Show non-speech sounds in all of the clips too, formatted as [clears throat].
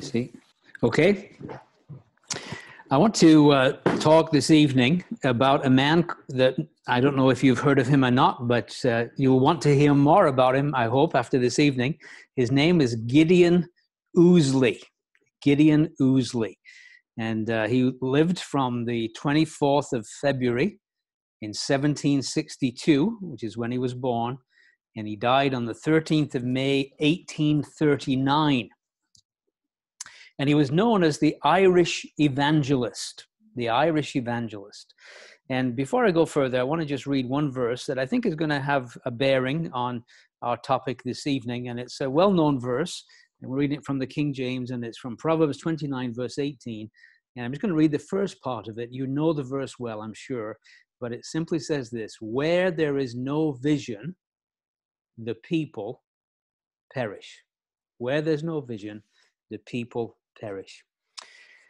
See, okay. I want to uh, talk this evening about a man that I don't know if you've heard of him or not, but uh, you'll want to hear more about him, I hope, after this evening. His name is Gideon Ouseley. Gideon Ouseley. And uh, he lived from the 24th of February in 1762, which is when he was born, and he died on the 13th of May, 1839. And he was known as the Irish evangelist, the Irish evangelist. And before I go further, I want to just read one verse that I think is going to have a bearing on our topic this evening. And it's a well known verse. And we're reading it from the King James, and it's from Proverbs 29, verse 18. And I'm just going to read the first part of it. You know the verse well, I'm sure. But it simply says this Where there is no vision, the people perish. Where there's no vision, the people perish.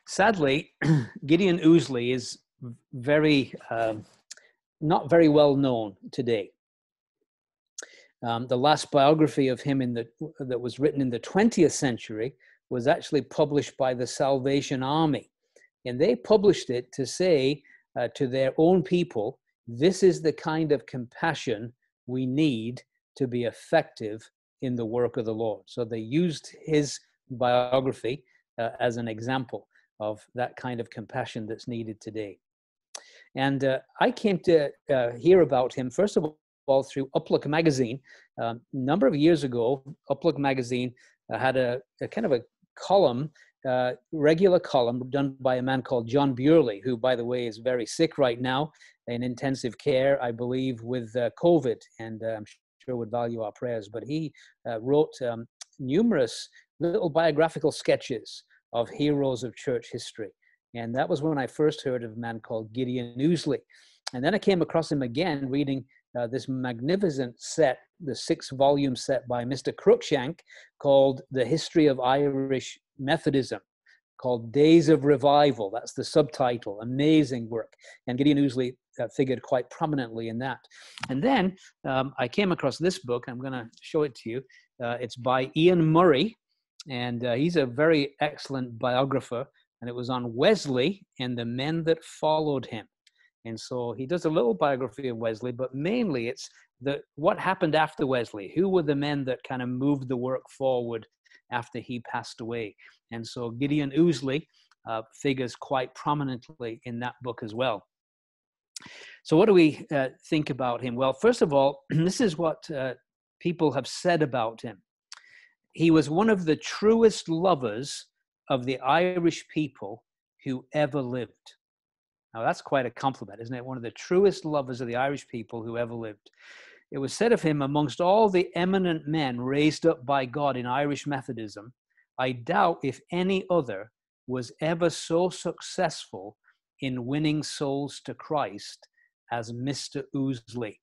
Sadly, [clears throat] Gideon Ouseley is very um, not very well known today. Um, the last biography of him in the, that was written in the 20th century was actually published by the Salvation Army. And they published it to say uh, to their own people, this is the kind of compassion we need to be effective in the work of the Lord. So they used his biography uh, as an example of that kind of compassion that's needed today. And uh, I came to uh, hear about him, first of all, through Uplook Magazine. Um, a number of years ago, Uplook Magazine uh, had a, a, kind of a column, uh, regular column done by a man called John Burley, who, by the way, is very sick right now in intensive care, I believe, with uh, COVID. And I'm sure would value our prayers. But he wrote um, numerous little biographical sketches of heroes of church history. And that was when I first heard of a man called Gideon Ouseley. And then I came across him again reading uh, this magnificent set, the six volume set by Mr. Crookshank called The History of Irish Methodism, called Days of Revival. That's the subtitle. Amazing work. And Gideon Ouseley uh, figured quite prominently in that. And then um, I came across this book. I'm going to show it to you. Uh, it's by Iain Murray, and uh, he's a very excellent biographer. And it was on Wesley and the men that followed him. And so he does a little biography of Wesley, but mainly it's the what happened after Wesley. Who were the men that kind of moved the work forward after he passed away? And so Gideon Ouseley uh, figures quite prominently in that book as well. So, what do we uh, think about him? Well, first of all, [clears throat] this is what uh, people have said about him he was one of the truest lovers of the Irish people who ever lived. Now, that's quite a compliment, isn't it? One of the truest lovers of the Irish people who ever lived. It was said of him, amongst all the eminent men raised up by God in Irish Methodism, I doubt if any other was ever so successful in winning souls to Christ as Mr. Ouseley.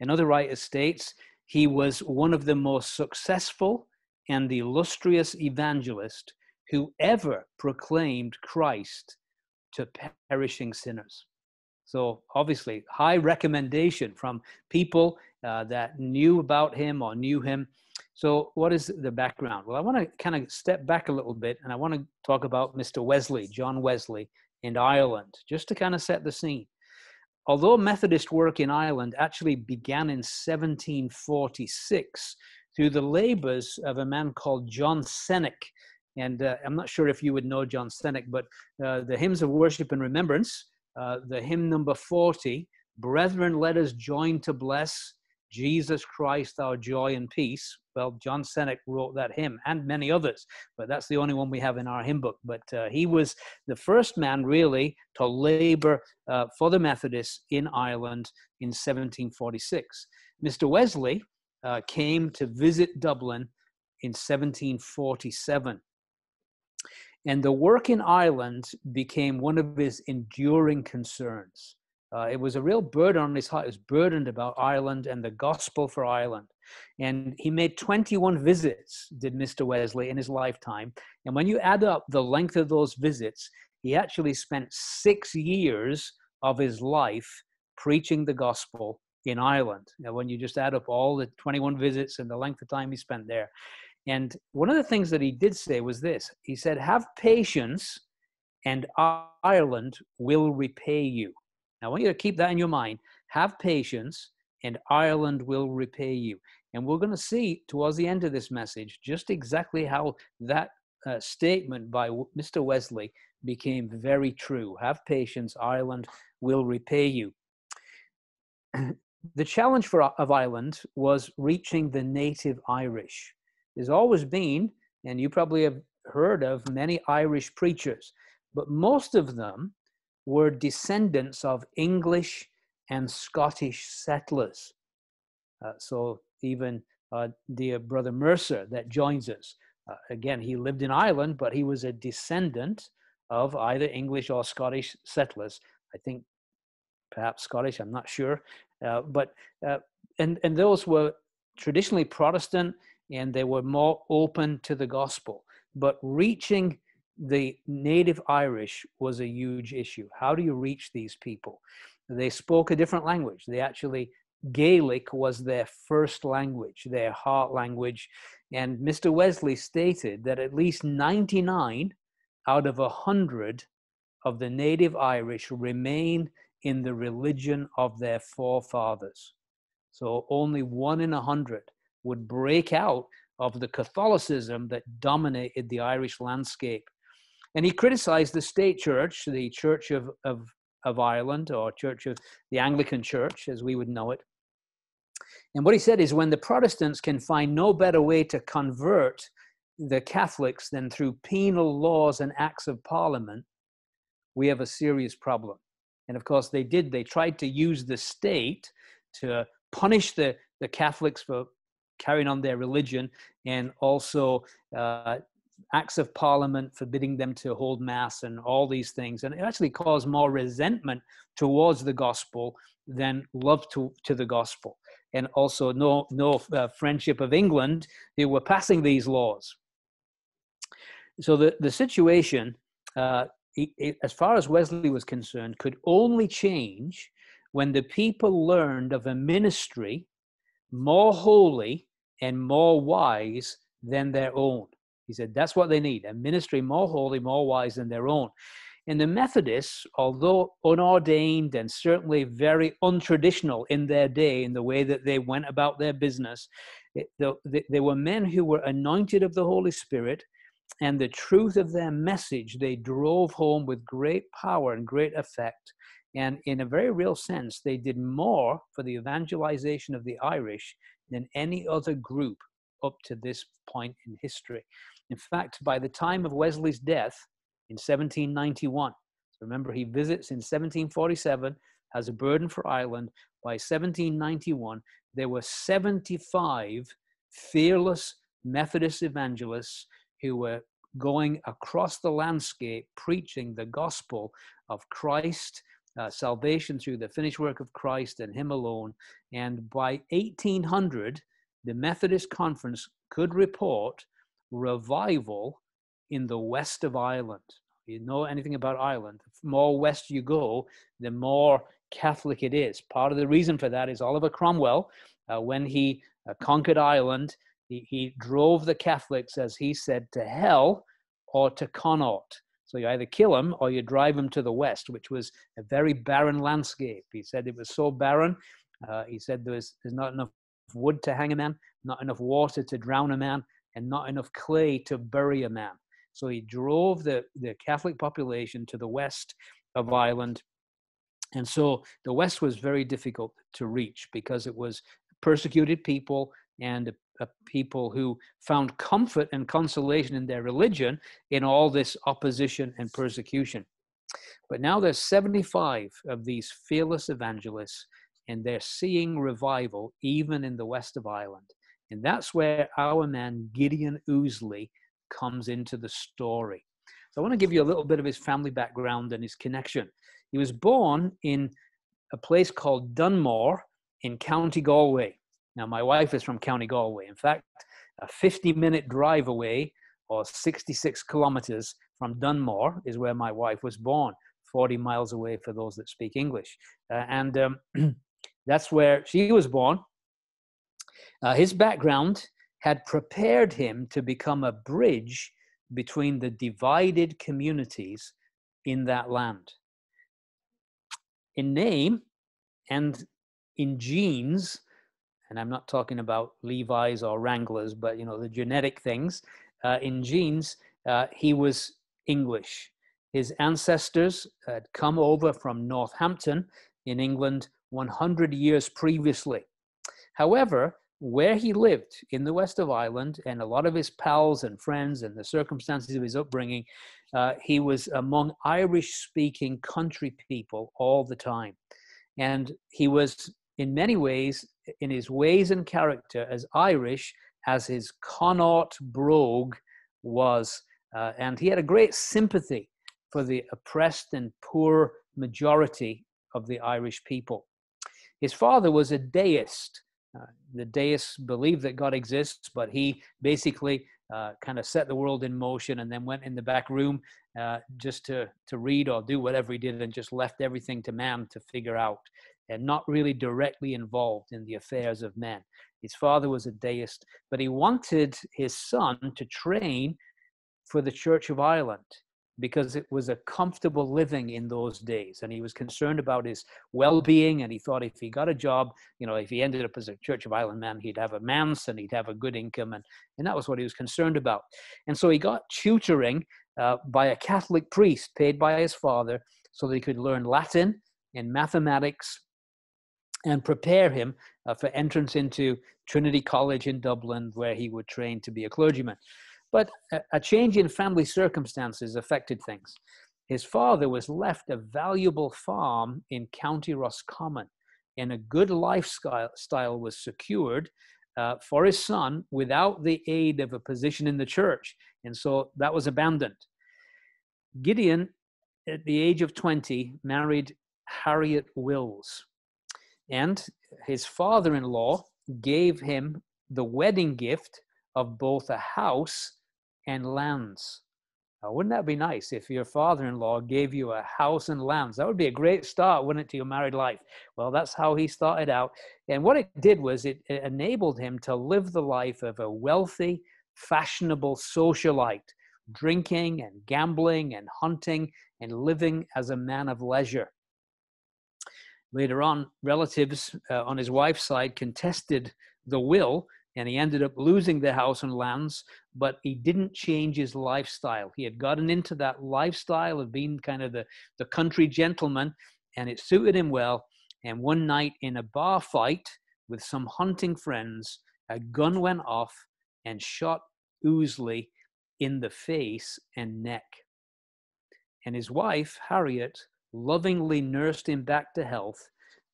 Another writer states he was one of the most successful and the illustrious evangelist who ever proclaimed Christ to perishing sinners. So, obviously, high recommendation from people uh, that knew about him or knew him. So, what is the background? Well, I want to kind of step back a little bit and I want to talk about Mr. Wesley, John Wesley, in Ireland, just to kind of set the scene. Although Methodist work in Ireland actually began in 1746 through the labors of a man called John Cennick. And uh, I'm not sure if you would know John Cennick, but uh, the hymns of worship and remembrance, uh, the hymn number 40, Brethren, let us join to bless Jesus Christ, our joy and peace. Well, John Cennick wrote that hymn and many others, but that's the only one we have in our hymn book. But uh, he was the first man really to labor uh, for the Methodists in Ireland in 1746. Mr. Wesley uh, came to visit Dublin in 1747. And the work in Ireland became one of his enduring concerns. Uh, it was a real burden on his heart. He was burdened about Ireland and the gospel for Ireland. And he made 21 visits, did Mr. Wesley, in his lifetime. And when you add up the length of those visits, he actually spent six years of his life preaching the gospel in Ireland. You know, when you just add up all the 21 visits and the length of time he spent there. And one of the things that he did say was this he said, Have patience, and Ireland will repay you. Now, I want you to keep that in your mind. Have patience, and Ireland will repay you. And we're going to see towards the end of this message just exactly how that uh, statement by Mr. Wesley became very true. Have patience, Ireland will repay you. [clears throat] the challenge for, of Ireland was reaching the native Irish. There's always been, and you probably have heard of many Irish preachers, but most of them were descendants of English and Scottish settlers. Uh, so even uh, dear brother Mercer that joins us, uh, again, he lived in Ireland, but he was a descendant of either English or Scottish settlers. I think perhaps Scottish, I'm not sure. Uh, but uh, and and those were traditionally Protestant, and they were more open to the gospel. But reaching the native Irish was a huge issue. How do you reach these people? They spoke a different language. They actually Gaelic was their first language, their heart language. And Mr. Wesley stated that at least 99 out of 100 of the native Irish remain in the religion of their forefathers. So only one in a hundred would break out of the Catholicism that dominated the Irish landscape. And he criticized the state church, the Church of, of, of Ireland, or Church of the Anglican Church, as we would know it. And what he said is when the Protestants can find no better way to convert the Catholics than through penal laws and acts of parliament, we have a serious problem. And of course, they did. They tried to use the state to punish the, the Catholics for carrying on their religion and also uh, acts of parliament forbidding them to hold mass and all these things. And it actually caused more resentment towards the gospel than love to, to the gospel. And also no, no uh, friendship of England who were passing these laws. So the, the situation uh, as far as Wesley was concerned, could only change when the people learned of a ministry more holy and more wise than their own. He said that's what they need a ministry more holy, more wise than their own. And the Methodists, although unordained and certainly very untraditional in their day in the way that they went about their business, they were men who were anointed of the Holy Spirit and the truth of their message they drove home with great power and great effect. And in a very real sense, they did more for the evangelization of the Irish than any other group up to this point in history. In fact, by the time of Wesley's death in 1791, remember he visits in 1747, has a burden for Ireland. By 1791, there were 75 fearless Methodist evangelists who were going across the landscape preaching the gospel of Christ, uh, salvation through the finished work of Christ and Him alone. And by 1800, the Methodist Conference could report revival in the west of Ireland. You know anything about Ireland, the more west you go, the more Catholic it is. Part of the reason for that is Oliver Cromwell, uh, when he uh, conquered Ireland, he, drove the Catholics, as he said, to hell or to Connaught. So you either kill them or you drive them to the west, which was a very barren landscape. He said it was so barren. Uh, he said there was, there's not enough wood to hang a man, not enough water to drown a man, and not enough clay to bury a man. So he drove the, the Catholic population to the west of Ireland. And so the west was very difficult to reach because it was persecuted people and people who found comfort and consolation in their religion in all this opposition and persecution. But now there's 75 of these fearless evangelists, and they're seeing revival even in the west of Ireland. And that's where our man Gideon Ouseley comes into the story. So I want to give you a little bit of his family background and his connection. He was born in a place called Dunmore in County Galway. Now, my wife is from County Galway. In fact, a 50 minute drive away or 66 kilometers from Dunmore is where my wife was born, 40 miles away for those that speak English. Uh, and um, [clears throat] that's where she was born. Uh, his background had prepared him to become a bridge between the divided communities in that land. In name and in genes, and I'm not talking about Levi's or Wranglers, but you know the genetic things. Uh, in genes, uh, he was English. His ancestors had come over from Northampton in England 100 years previously. However, where he lived in the west of Ireland and a lot of his pals and friends and the circumstances of his upbringing, uh, he was among Irish speaking country people all the time. And he was, in many ways, in his ways and character, as Irish as his Connaught brogue was. Uh, and he had a great sympathy for the oppressed and poor majority of the Irish people. His father was a deist uh, the deists believe that God exists, but he basically uh, kind of set the world in motion and then went in the back room uh, just to, to read or do whatever he did and just left everything to man to figure out and not really directly involved in the affairs of men. His father was a deist, but he wanted his son to train for the Church of Ireland because it was a comfortable living in those days and he was concerned about his well-being and he thought if he got a job you know if he ended up as a church of ireland man he'd have a manse and he'd have a good income and, and that was what he was concerned about and so he got tutoring uh, by a catholic priest paid by his father so that he could learn latin and mathematics and prepare him uh, for entrance into trinity college in dublin where he would train to be a clergyman but a change in family circumstances affected things. His father was left a valuable farm in County Roscommon, and a good lifestyle style was secured uh, for his son without the aid of a position in the church. And so that was abandoned. Gideon, at the age of 20, married Harriet Wills. And his father in law gave him the wedding gift of both a house and lands. Now, wouldn't that be nice if your father in law gave you a house and lands? That would be a great start, wouldn't it, to your married life? Well, that's how he started out. And what it did was it, it enabled him to live the life of a wealthy, fashionable socialite, drinking and gambling and hunting and living as a man of leisure. Later on, relatives uh, on his wife's side contested the will and he ended up losing the house and lands, but he didn't change his lifestyle. He had gotten into that lifestyle of being kind of the, the country gentleman, and it suited him well. And one night in a bar fight with some hunting friends, a gun went off and shot Ouseley in the face and neck. And his wife, Harriet, lovingly nursed him back to health,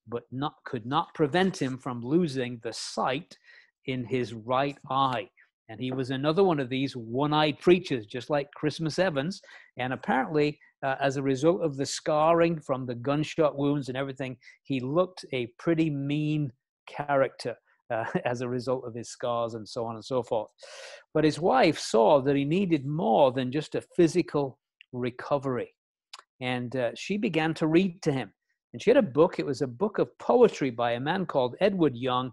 but not, could not prevent him from losing the sight in his right eye. And he was another one of these one eyed preachers, just like Christmas Evans. And apparently, uh, as a result of the scarring from the gunshot wounds and everything, he looked a pretty mean character. [laughs] Uh, as a result of his scars and so on and so forth. But his wife saw that he needed more than just a physical recovery. And uh, she began to read to him. And she had a book, it was a book of poetry by a man called Edward Young,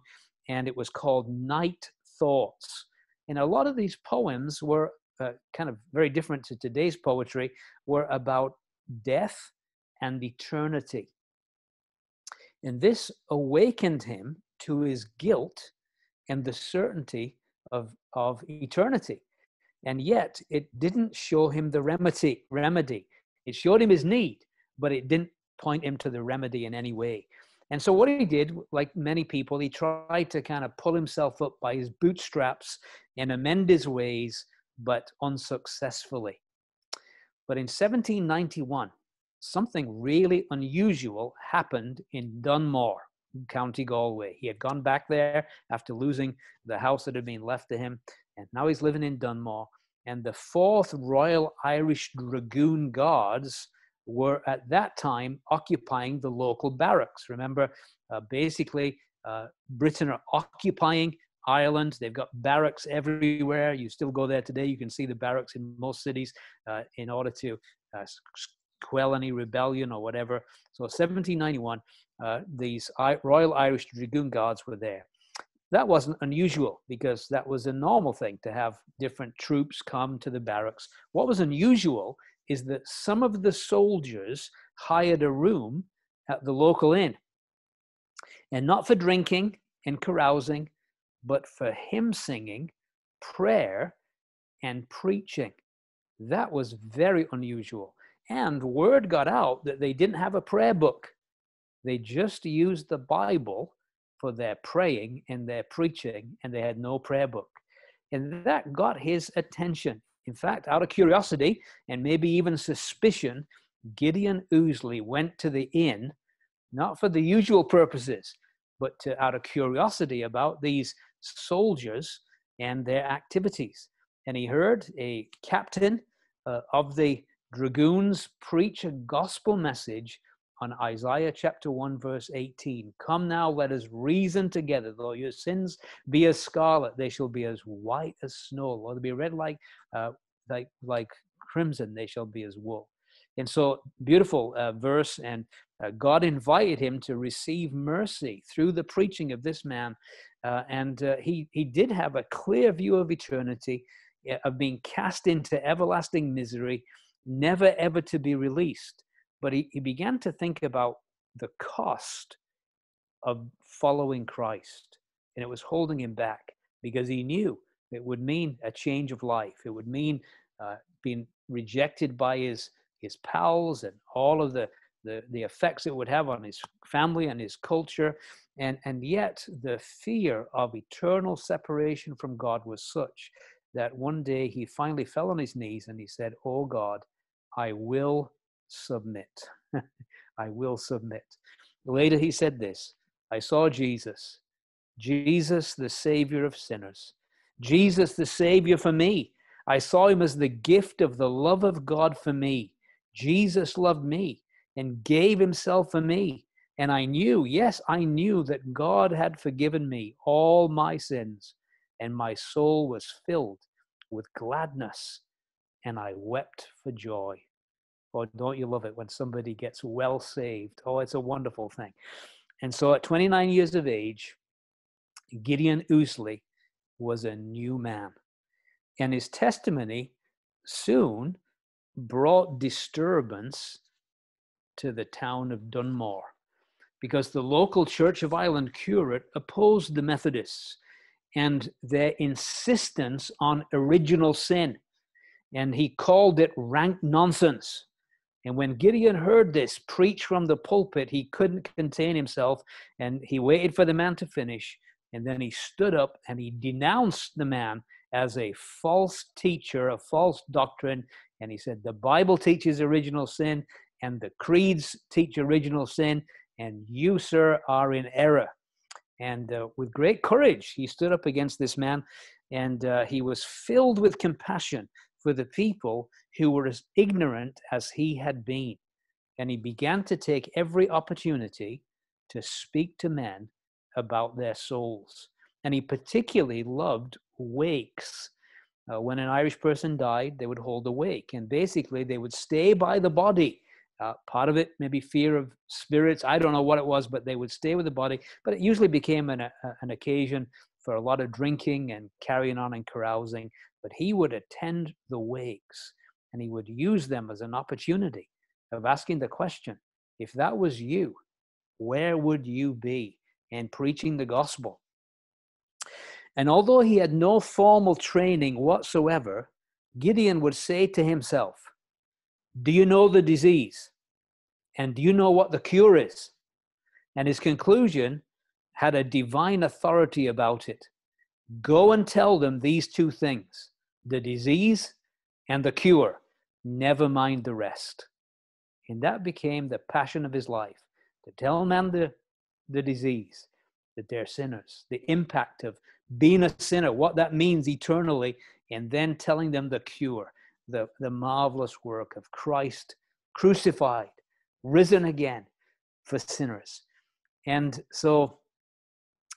and it was called Night Thoughts. And a lot of these poems were uh, kind of very different to today's poetry, were about death and eternity. And this awakened him to his guilt and the certainty of, of eternity. And yet it didn't show him the remedy, remedy. It showed him his need, but it didn't point him to the remedy in any way. And so what he did, like many people, he tried to kind of pull himself up by his bootstraps and amend his ways, but unsuccessfully. But in 1791, something really unusual happened in Dunmore, County Galway. He had gone back there after losing the house that had been left to him, and now he's living in Dunmore. And the fourth Royal Irish Dragoon Guards were at that time occupying the local barracks. Remember, uh, basically, uh, Britain are occupying Ireland. They've got barracks everywhere. You still go there today. You can see the barracks in most cities uh, in order to uh, quell any rebellion or whatever. So 1791, uh, these I- Royal Irish Dragoon Guards were there. That wasn't unusual because that was a normal thing to have different troops come to the barracks. What was unusual is that some of the soldiers hired a room at the local inn, and not for drinking and carousing, but for hymn singing, prayer, and preaching. That was very unusual. And word got out that they didn't have a prayer book. They just used the Bible for their praying and their preaching, and they had no prayer book. And that got his attention. In fact, out of curiosity and maybe even suspicion, Gideon Ouseley went to the inn, not for the usual purposes, but to, out of curiosity about these soldiers and their activities. And he heard a captain uh, of the dragoons preach a gospel message on Isaiah chapter 1, verse 18. Come now, let us reason together. Though your sins be as scarlet, they shall be as white as snow. Though they be red like, uh, like, like crimson, they shall be as wool. And so, beautiful uh, verse. And uh, God invited him to receive mercy through the preaching of this man. Uh, and uh, he, he did have a clear view of eternity, uh, of being cast into everlasting misery, never ever to be released. But he, he began to think about the cost of following Christ. And it was holding him back because he knew it would mean a change of life. It would mean uh, being rejected by his, his pals and all of the, the, the effects it would have on his family and his culture. And, and yet, the fear of eternal separation from God was such that one day he finally fell on his knees and he said, Oh God, I will submit. [laughs] I will submit. Later, he said this I saw Jesus, Jesus, the Savior of sinners, Jesus, the Savior for me. I saw him as the gift of the love of God for me. Jesus loved me and gave himself for me. And I knew, yes, I knew that God had forgiven me all my sins, and my soul was filled with gladness, and I wept for joy. Oh, don't you love it when somebody gets well saved? Oh, it's a wonderful thing. And so at 29 years of age, Gideon Ouseley was a new man. And his testimony soon brought disturbance to the town of Dunmore because the local Church of Ireland curate opposed the Methodists and their insistence on original sin. And he called it rank nonsense. And when Gideon heard this preach from the pulpit, he couldn't contain himself and he waited for the man to finish. And then he stood up and he denounced the man as a false teacher, a false doctrine. And he said, The Bible teaches original sin and the creeds teach original sin, and you, sir, are in error. And uh, with great courage, he stood up against this man and uh, he was filled with compassion for the people who were as ignorant as he had been. And he began to take every opportunity to speak to men about their souls. And he particularly loved wakes. Uh, when an Irish person died, they would hold a wake, and basically they would stay by the body. Uh, part of it, maybe fear of spirits. I don't know what it was, but they would stay with the body. But it usually became an, a, an occasion for a lot of drinking and carrying on and carousing. But he would attend the wakes and he would use them as an opportunity of asking the question if that was you, where would you be in preaching the gospel? And although he had no formal training whatsoever, Gideon would say to himself, Do you know the disease? And do you know what the cure is? And his conclusion had a divine authority about it. Go and tell them these two things the disease and the cure. Never mind the rest. And that became the passion of his life to tell men the, the disease, that they're sinners, the impact of being a sinner, what that means eternally, and then telling them the cure, the, the marvelous work of Christ crucified, risen again for sinners. And so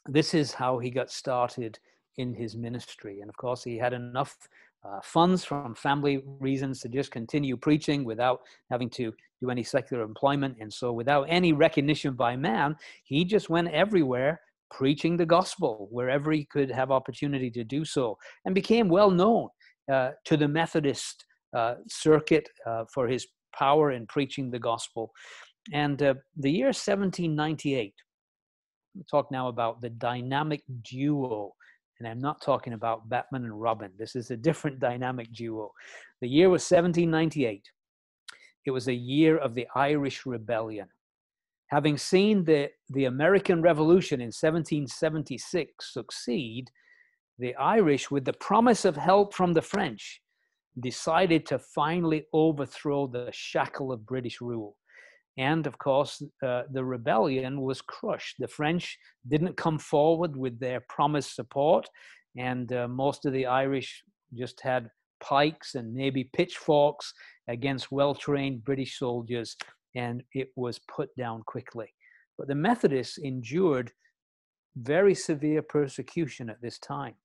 this is how he got started in his ministry. And of course, he had enough uh, funds from family reasons to just continue preaching without having to do any secular employment. And so, without any recognition by man, he just went everywhere preaching the gospel wherever he could have opportunity to do so, and became well known uh, to the Methodist uh, circuit uh, for his power in preaching the gospel. And uh, the year 1798, we'll talk now about the dynamic duo. And I'm not talking about Batman and Robin. This is a different dynamic duo. The year was 1798. It was a year of the Irish Rebellion. Having seen the, the American Revolution in 1776 succeed, the Irish, with the promise of help from the French, decided to finally overthrow the shackle of British rule. And of course, uh, the rebellion was crushed. The French didn't come forward with their promised support, and uh, most of the Irish just had pikes and maybe pitchforks against well trained British soldiers, and it was put down quickly. But the Methodists endured very severe persecution at this time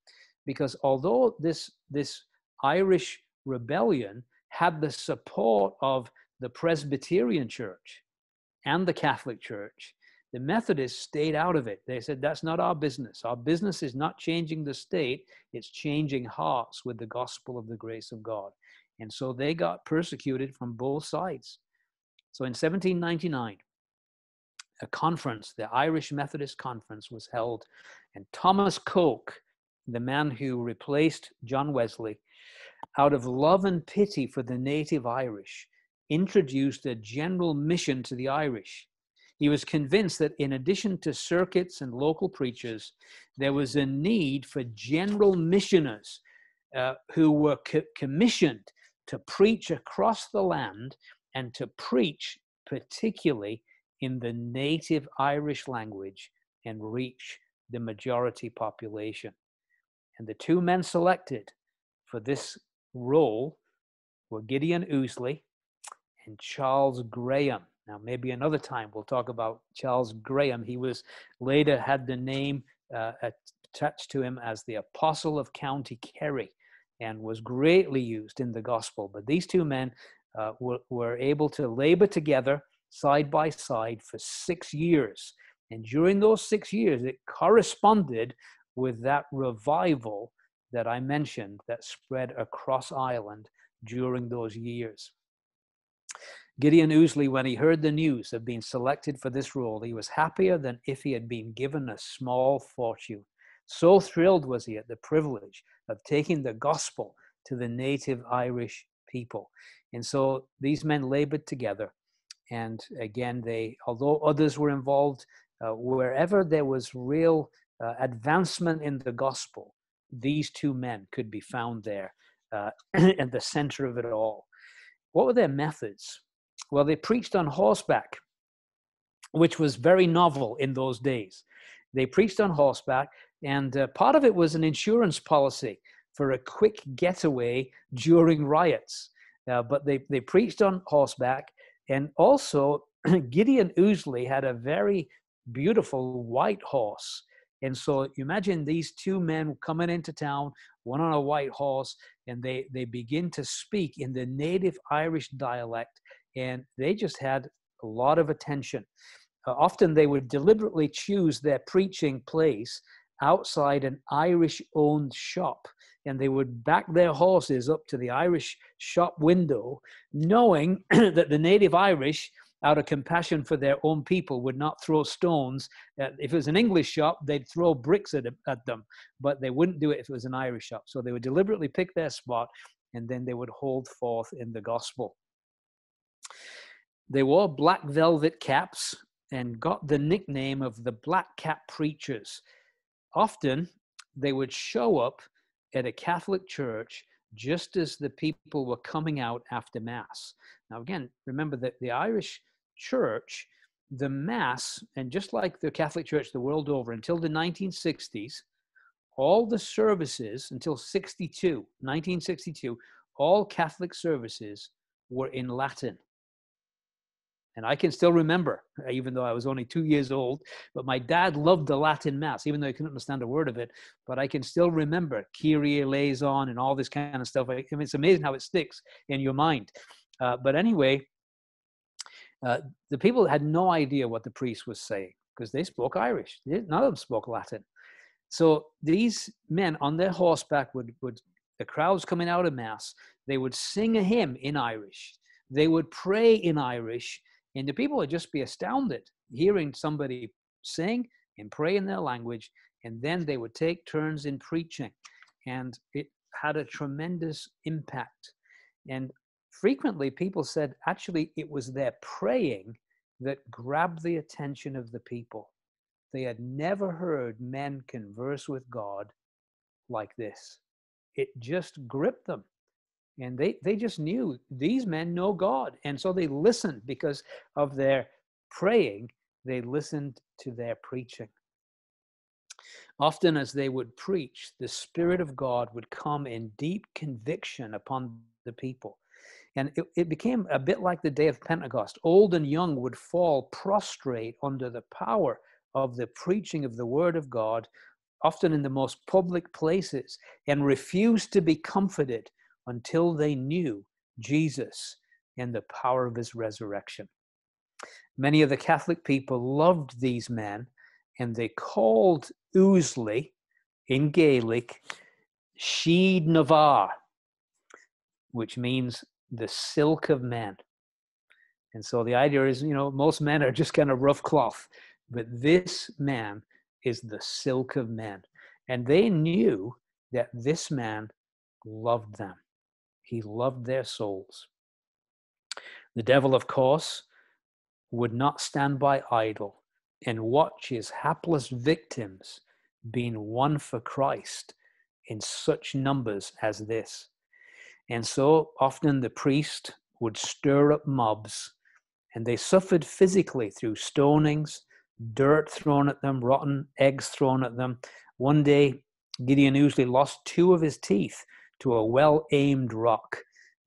because although this, this Irish rebellion had the support of the Presbyterian Church and the Catholic Church, the Methodists stayed out of it. They said, that's not our business. Our business is not changing the state, it's changing hearts with the gospel of the grace of God. And so they got persecuted from both sides. So in 1799, a conference, the Irish Methodist Conference, was held, and Thomas Coke, the man who replaced John Wesley, out of love and pity for the native Irish, introduced a general mission to the Irish. He was convinced that in addition to circuits and local preachers, there was a need for general missioners uh, who were co- commissioned to preach across the land and to preach particularly in the native Irish language and reach the majority population. And the two men selected for this role were Gideon Ouseley and Charles Graham. Now, maybe another time we'll talk about Charles Graham. He was later had the name uh, attached to him as the Apostle of County Kerry and was greatly used in the gospel. But these two men uh, were, were able to labor together side by side for six years. And during those six years, it corresponded with that revival that I mentioned that spread across Ireland during those years. Gideon Ouseley, when he heard the news of being selected for this role, he was happier than if he had been given a small fortune. So thrilled was he at the privilege of taking the gospel to the native Irish people. And so these men labored together. And again, they, although others were involved, uh, wherever there was real uh, advancement in the gospel, these two men could be found there uh, [clears throat] at the center of it all. What were their methods? Well, they preached on horseback, which was very novel in those days. They preached on horseback, and uh, part of it was an insurance policy for a quick getaway during riots. Uh, but they, they preached on horseback, and also [clears throat] Gideon Ouseley had a very beautiful white horse and so imagine these two men coming into town, one on a white horse, and they, they begin to speak in the native Irish dialect, and they just had a lot of attention. Uh, often they would deliberately choose their preaching place outside an Irish owned shop, and they would back their horses up to the Irish shop window, knowing [clears throat] that the native Irish out of compassion for their own people, would not throw stones. At, if it was an English shop, they'd throw bricks at them, but they wouldn't do it if it was an Irish shop. So they would deliberately pick their spot and then they would hold forth in the gospel. They wore black velvet caps and got the nickname of the black cap preachers. Often they would show up at a Catholic church just as the people were coming out after Mass. Now, again, remember that the Irish church, the Mass, and just like the Catholic Church the world over, until the 1960s, all the services until 62, 1962, all Catholic services were in Latin. And I can still remember, even though I was only two years old, but my dad loved the Latin Mass, even though he couldn't understand a word of it. But I can still remember Kyrie eleison and all this kind of stuff. I mean, it's amazing how it sticks in your mind. Uh, but anyway, uh, the people had no idea what the priest was saying because they spoke Irish. None of them spoke Latin. So these men on their horseback would, would the crowds coming out of mass, they would sing a hymn in Irish. They would pray in Irish, and the people would just be astounded hearing somebody sing and pray in their language, and then they would take turns in preaching. And it had a tremendous impact. And frequently people said actually it was their praying that grabbed the attention of the people. They had never heard men converse with God like this. It just gripped them. And they, they just knew these men know God. And so they listened because of their praying, they listened to their preaching. Often, as they would preach, the Spirit of God would come in deep conviction upon the people. And it, it, became a bit like the day of Pentecost. Old and young would fall prostrate under the power of the preaching of the Word of God, often in the most public places, and refuse to be comforted until they knew Jesus and the power of his resurrection. Many of the Catholic people loved these men, and they called Ouseley in Gaelic Sheed Navar, which means the silk of men. And so the idea is, you know, most men are just kind of rough cloth, but this man is the silk of men. And they knew that this man loved them. He loved their souls. The devil, of course, would not stand by idle and watch his hapless victims being won for Christ in such numbers as this. And so often the priest would stir up mobs, and they suffered physically through stonings, dirt thrown at them, rotten eggs thrown at them. One day, Gideon Ouseley lost two of his teeth to a well aimed rock,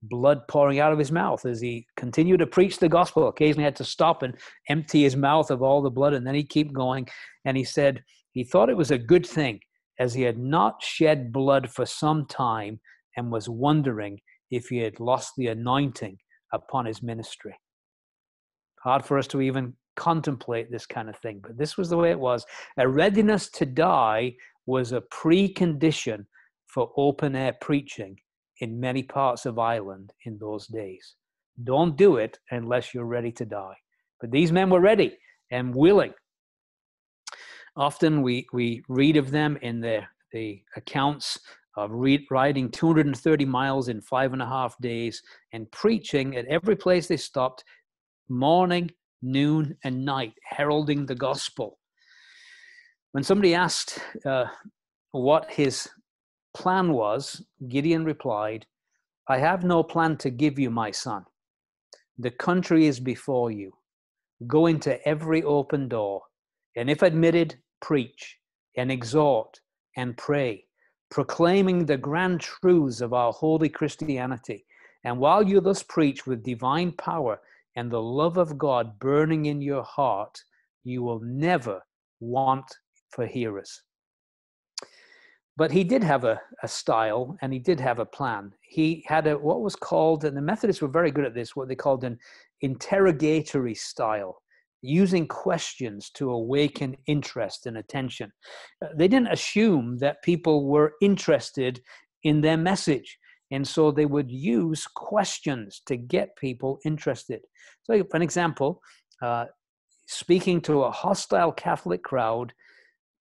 blood pouring out of his mouth as he continued to preach the gospel. Occasionally had to stop and empty his mouth of all the blood, and then he'd keep going. And he said he thought it was a good thing, as he had not shed blood for some time and was wondering if he had lost the anointing upon his ministry. Hard for us to even contemplate this kind of thing, but this was the way it was. A readiness to die was a precondition for open air preaching in many parts of Ireland in those days. Don't do it unless you're ready to die. But these men were ready and willing. Often we, we read of them in the, the accounts of read, riding 230 miles in five and a half days and preaching at every place they stopped, morning, noon, and night, heralding the gospel. When somebody asked uh, what his plan was, Gideon replied, I have no plan to give you, my son. The country is before you. Go into every open door, and if admitted, preach and exhort and pray proclaiming the grand truths of our holy Christianity. And while you thus preach with divine power and the love of God burning in your heart, you will never want for hearers. But he did have a, a style and he did have a plan. He had a what was called, and the Methodists were very good at this, what they called an interrogatory style using questions to awaken interest and attention. Uh, they didn't assume that people were interested in their message. And so they would use questions to get people interested. So, for an example, uh, speaking to a hostile Catholic crowd,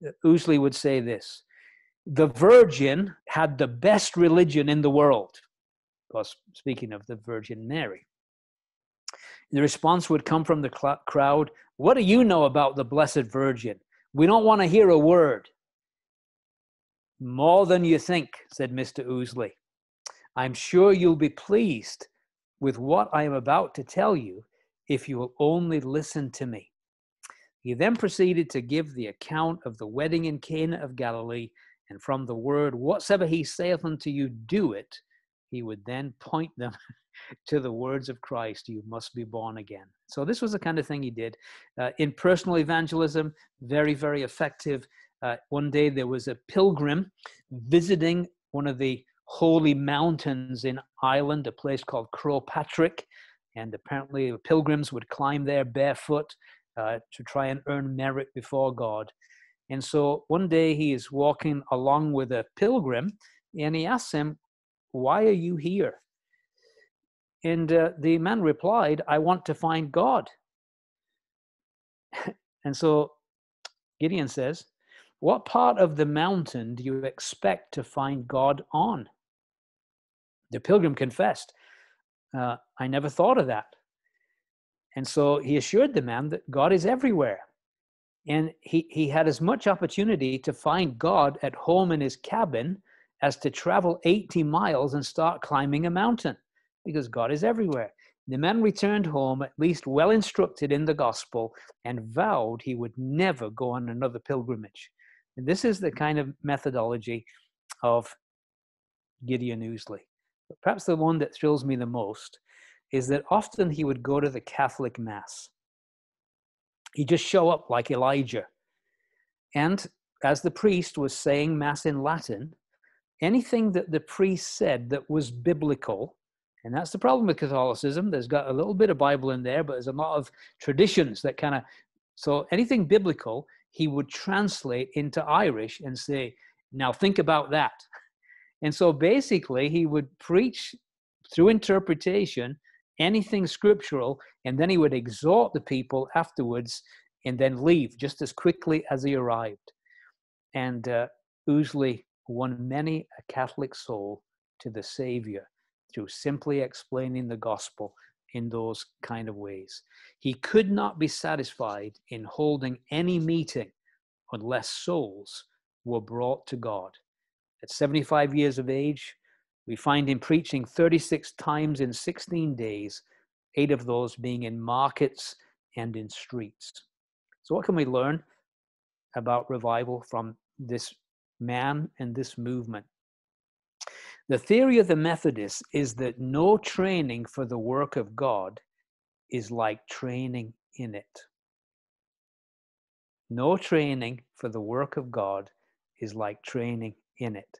uh, Ouseley would say this The Virgin had the best religion in the world. Of course, speaking of the Virgin Mary. The response would come from the cl- crowd What do you know about the Blessed Virgin? We don't want to hear a word. More than you think, said Mr. Ouseley. I'm sure you'll be pleased with what I am about to tell you if you will only listen to me. He then proceeded to give the account of the wedding in Cana of Galilee, and from the word, Whatsoever he saith unto you, do it, he would then point them [laughs] to the words of Christ, you must be born again. So, this was the kind of thing he did. Uh, in personal evangelism, very, very effective. Uh, one day there was a pilgrim visiting one of the holy mountains in Ireland, a place called Croagh Patrick. And apparently, pilgrims would climb there barefoot. uh, to try and earn merit before God. And so one day he is walking along with a pilgrim and he asks him, Why are you here? And uh, the man replied, I want to find God. [laughs] and so Gideon says, What part of the mountain do you expect to find God on? The pilgrim confessed, uh, I never thought of that. And so he assured the man that God is everywhere. And he, he had as much opportunity to find God at home in his cabin as to travel 80 miles and start climbing a mountain because God is everywhere. The man returned home, at least well instructed in the gospel, and vowed he would never go on another pilgrimage. And this is the kind of methodology of Gideon Ouseley. But perhaps the one that thrills me the most is that often he would go to the Catholic Mass. He'd just show up like Elijah. And as the priest was saying Mass in Latin, anything that the priest said that was biblical, and that's the problem with Catholicism, there's got a little bit of Bible in there, but there's a lot of traditions that kind of, so anything biblical, he would translate into Irish and say, now think about that. And so basically, he would preach through interpretation anything scriptural, and then he would exhort the people afterwards and then leave just as quickly as he arrived. And uh, Ouseley won many a Catholic soul to the Savior through simply explaining the gospel in those kind of ways. He could not be satisfied in holding any meeting unless souls were brought to God. At 75 years of age, we find him preaching 36 times in 16 days, eight of those being in markets and in streets. So, what can we learn about revival from this man and this movement? The theory of the Methodists is that no training for the work of God is like training in it. No training for the work of God is like training in it.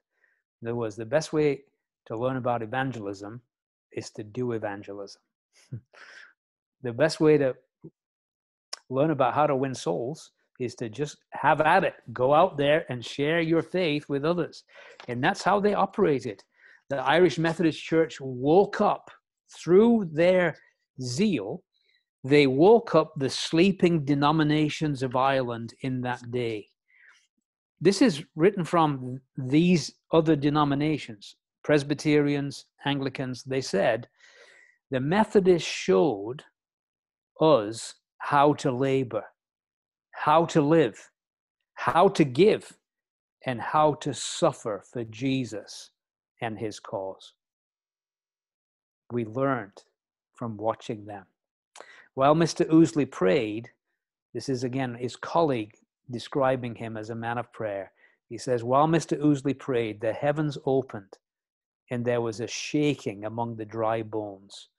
In other words, the best way to learn about evangelism is to do evangelism. [laughs] the best way to learn about how to win souls is to just have at it. Go out there and share your faith with others. And that's how they operated. The Irish Methodist Church woke up through their zeal, they woke up the sleeping denominations of Ireland in that day. This is written from these other denominations Presbyterians, Anglicans, they said, the Methodists showed us how to labor, how to live, how to give, and how to suffer for Jesus and his cause. We learned from watching them. While Mr. Ouseley prayed, this is again his colleague describing him as a man of prayer. He says, While Mr. Ouseley prayed, the heavens opened and there was a shaking among the dry bones.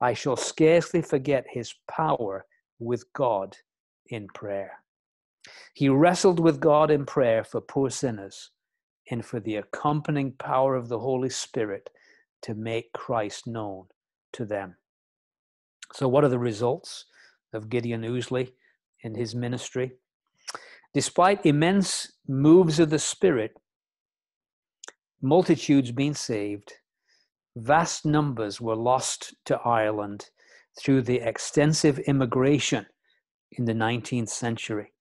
I shall scarcely forget his power with God in prayer. He wrestled with God in prayer for poor sinners and for the accompanying power of the Holy Spirit to make Christ known to them. So, what are the results of Gideon Ouseley in his ministry? Despite immense moves of the Spirit, multitudes being saved, vast numbers were lost to Ireland through the extensive immigration in the 19th century.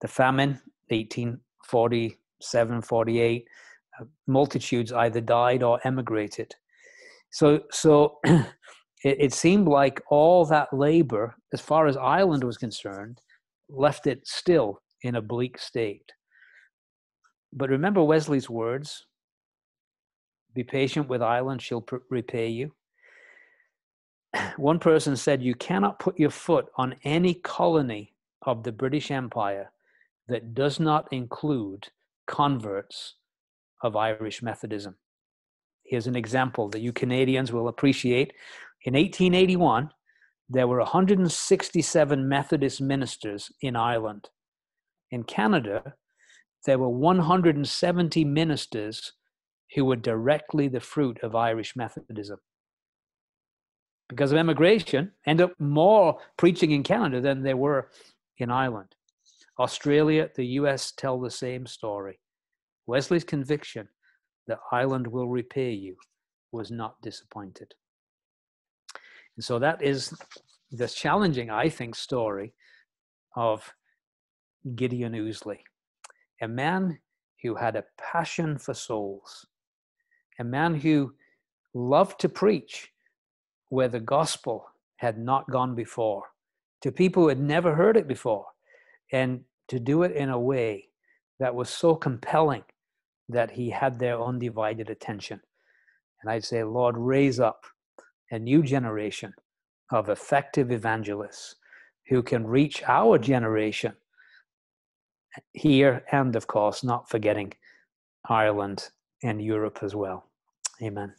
The famine, 1847 48, uh, multitudes either died or emigrated. So, so [clears throat] it, it seemed like all that labor, as far as Ireland was concerned, left it still in a bleak state. But remember Wesley's words be patient with Ireland, she'll pr- repay you. [clears throat] One person said, You cannot put your foot on any colony of the British Empire that does not include converts of Irish Methodism. Here's an example that you Canadians will appreciate. In 1881, there were 167 Methodist ministers in Ireland. In Canada, there were 170 ministers who were directly the fruit of Irish Methodism. because of immigration, end up more preaching in Canada than they were in Ireland. Australia, the US tell the same story. Wesley's conviction that Ireland will repay you was not disappointed. And so that is the challenging, I think, story of Gideon Ouseley, a man who had a passion for souls, a man who loved to preach where the gospel had not gone before, to people who had never heard it before, and to do it in a way that was so compelling that he had their undivided attention. And I'd say, Lord, raise up a new generation of effective evangelists who can reach our generation here and, of course, not forgetting Ireland and Europe as well. Amen.